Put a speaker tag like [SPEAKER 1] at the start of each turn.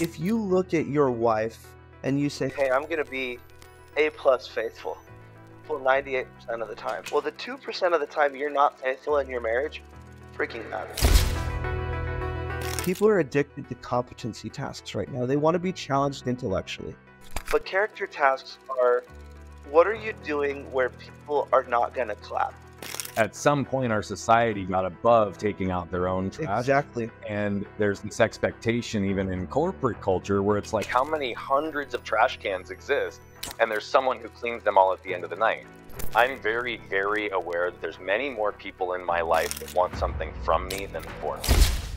[SPEAKER 1] if you look at your wife and you say,
[SPEAKER 2] hey, I'm going to be A plus faithful, well, 98% of the time. Well, the 2% of the time you're not faithful in your marriage freaking matters.
[SPEAKER 1] People are addicted to competency tasks right now. They want to be challenged intellectually.
[SPEAKER 2] But character tasks are what are you doing where people are not going to clap?
[SPEAKER 3] At some point our society got above taking out their own trash.
[SPEAKER 1] Exactly.
[SPEAKER 3] And there's this expectation even in corporate culture where it's like
[SPEAKER 4] how many hundreds of trash cans exist and there's someone who cleans them all at the end of the night. I'm very, very aware that there's many more people in my life that want something from me than for me.